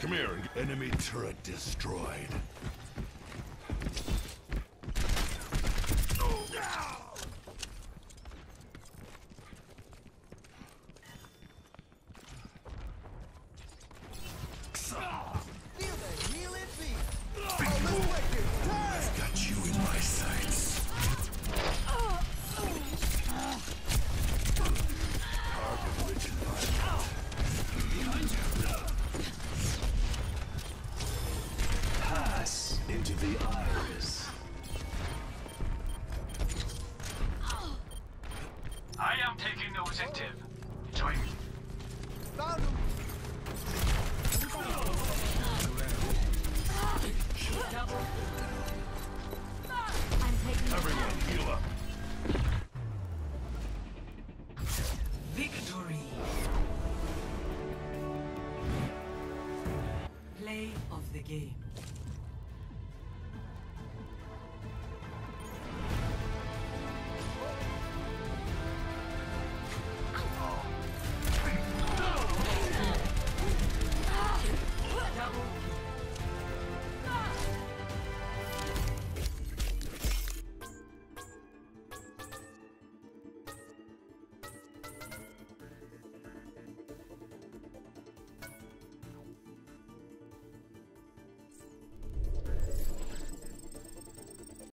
Come here. Enemy turret destroyed. Feel the healing beat. Unexpected Victory. Play of the game.